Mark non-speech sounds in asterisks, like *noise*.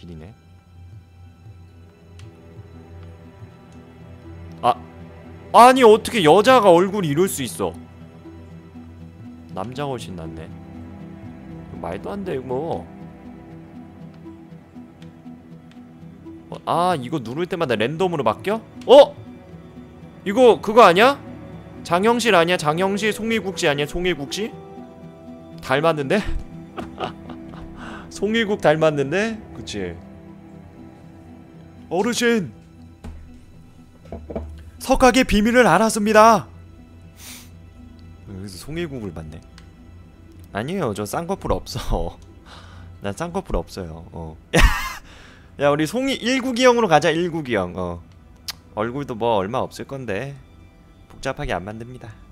지리네 아 아니 어떻게 여자가 얼굴이 이럴 수 있어 남자가 훨씬 낫네 말도 안돼 뭐. 어, 아 이거 누를 때마다 랜덤으로 바뀌어? 어? 이거 그거 아니야? 장영실 아니야? 장영실 송일국씨 아니야? 송일국씨? 닮았는데? 송일국 닮았는데? 그치. 어르신! 석학의 비밀을 알았습니다. 여기서 송일국을 봤네. 아니에요. 저 쌍꺼풀 없어. *laughs* 난 쌍꺼풀 없어요. 어. *laughs* 야 우리 송이 1구기형으로 가자 1구기형. 어. 얼굴도 뭐 얼마 없을 건데. 복잡하게 안 만듭니다